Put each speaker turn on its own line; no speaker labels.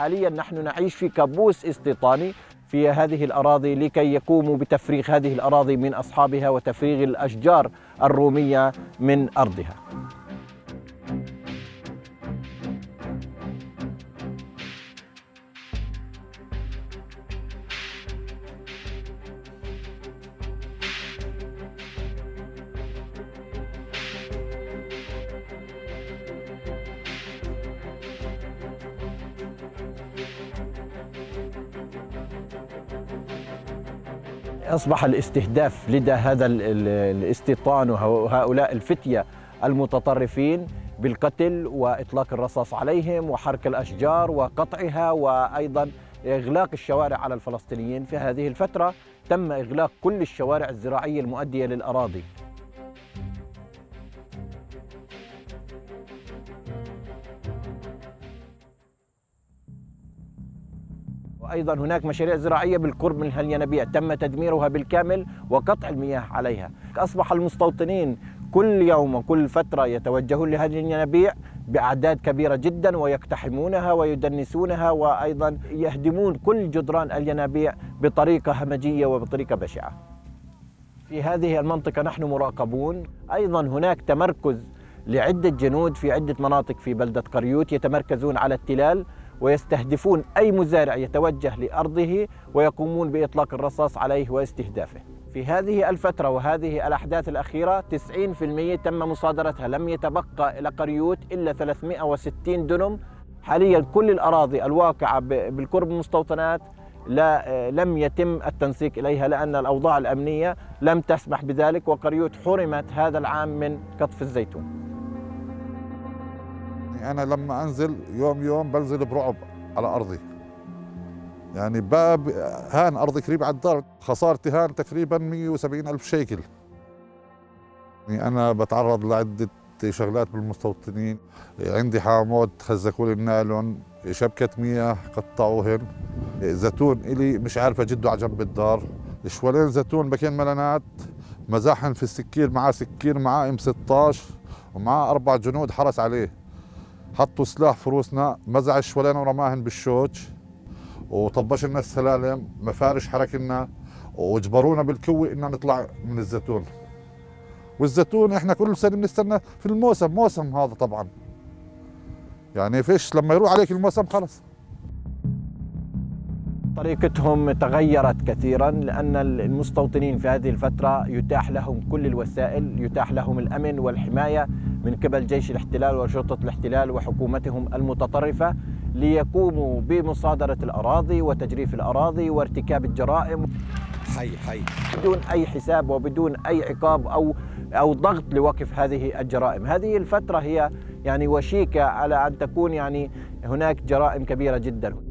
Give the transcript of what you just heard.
حاليا نحن نعيش في كابوس استيطاني في هذه الأراضي لكي يقوموا بتفريغ هذه الأراضي من أصحابها وتفريغ الأشجار الرومية من أرضها. أصبح الاستهداف لدى هذا الاستيطان وهؤلاء الفتية المتطرفين بالقتل وإطلاق الرصاص عليهم وحرق الأشجار وقطعها وأيضا إغلاق الشوارع على الفلسطينيين. في هذه الفترة تم إغلاق كل الشوارع الزراعية المؤدية للأراضي. وأيضا هناك مشاريع زراعية بالقرب من الينابيع تم تدميرها بالكامل وقطع المياه عليها أصبح المستوطنين كل يوم وكل فترة يتوجهون لهذه الينابيع بأعداد كبيرة جدا ويقتحمونها ويدنسونها وأيضا يهدمون كل جدران الينابيع بطريقة همجية وبطريقة بشعة. في هذه المنطقة نحن مراقبون، أيضا هناك تمركز لعدة جنود في عدة مناطق في بلدة قريوت يتمركزون على التلال ويستهدفون أي مزارع يتوجه لأرضه ويقومون بإطلاق الرصاص عليه واستهدافه. في هذه الفترة وهذه الأحداث الأخيرة 90% تم مصادرتها. لم يتبقى إلى قريوت إلا 360 دنم. حاليا كل الأراضي الواقعة بالقرب من المستوطنات لا لم يتم التنسيق إليها لأن الأوضاع الأمنية لم تسمح بذلك وقريوت حرمت هذا العام من قطف الزيتون.
يعني أنا لما أنزل يوم يوم بنزل برعب على أرضي. يعني باب هان أرضي قريب على الدار خسارتي هان تقريبا 170 ألف شيكل. يعني أنا بتعرض لعدة شغلات بالمستوطنين. عندي حامود خزقوا لي النايلون شبكة مياه قطعوهن. زيتون إلي مش عارف أجده على جنب الدار. شوالين زيتون بكين ملانات مزاحن في السكين معاه سكين معاه إم 16 ومعاه أربع جنود حرس عليه. حطوا سلاح في روسنا مزع الشولين ورماهن بالشوج. وطبش لنا السلالم مفارش حرك لنا. واجبرونا بالكوي ان نطلع من الزيتون. والزيتون إحنا كل سنة بنستنى في الموسم موسم هذا طبعا. يعني فيش لما يروح عليك الموسم خلص.
طريقتهم تغيرت كثيرا لأن المستوطنين في هذه الفترة يتاح لهم كل الوسائل يتاح لهم الأمن والحماية من قبل جيش الاحتلال وشرطة الاحتلال وحكومتهم المتطرفة ليقوموا بمصادرة الأراضي وتجريف الأراضي وارتكاب الجرائم. حي حي. بدون أي حساب وبدون أي عقاب أو أو ضغط لوقف هذه الجرائم. هذه الفترة هي يعني وشيكة على أن تكون يعني هناك جرائم كبيرة جدا.